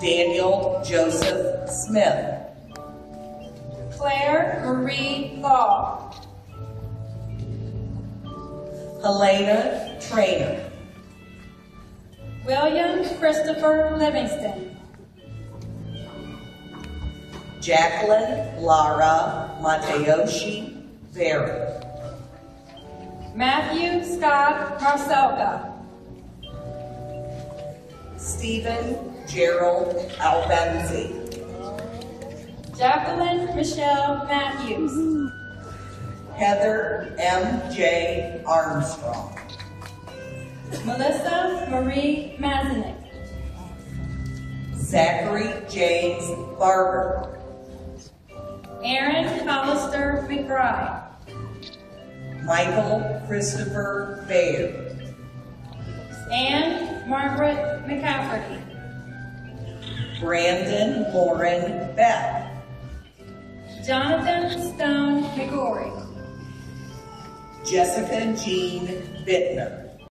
Daniel Joseph Smith. Claire Marie Law. Helena Trainer. William Christopher Livingston. Jacqueline Lara Matayoshi Berry. Matthew Scott Marcelka. Stephen Gerald Albenze. Jacqueline Michelle Matthews. Heather M.J. Armstrong. Melissa Marie Mazanik. Zachary James Barber. Aaron Hollister McBride. Michael Christopher Bayer. Anne Margaret McCafferty. Brandon Lauren Beck. Jonathan Stone McGorry. Jessica Jean Bittner.